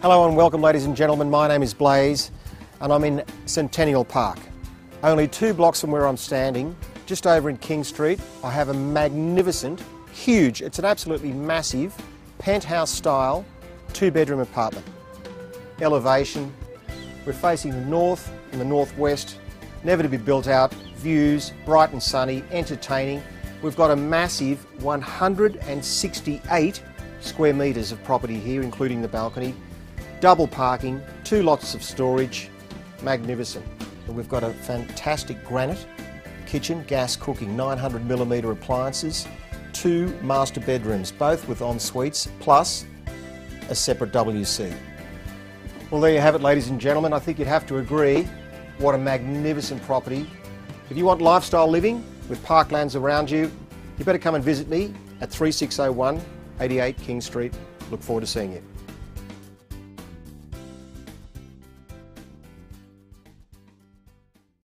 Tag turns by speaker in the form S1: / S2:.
S1: Hello and welcome, ladies and gentlemen. My name is Blaze, and I'm in Centennial Park. Only two blocks from where I'm standing, just over in King Street, I have a magnificent, huge, it's an absolutely massive, penthouse style, two bedroom apartment. Elevation, we're facing the north and the northwest, never to be built out, views, bright and sunny, entertaining. We've got a massive 168 square metres of property here, including the balcony, double parking, two lots of storage, magnificent. And we've got a fantastic granite kitchen, gas cooking, 900 millimetre appliances, two master bedrooms, both with en suites, plus a separate WC. Well, there you have it, ladies and gentlemen. I think you'd have to agree. What a magnificent property. If you want lifestyle living with parklands around you, you better come and visit me at 3601 88 King Street. Look forward to seeing you.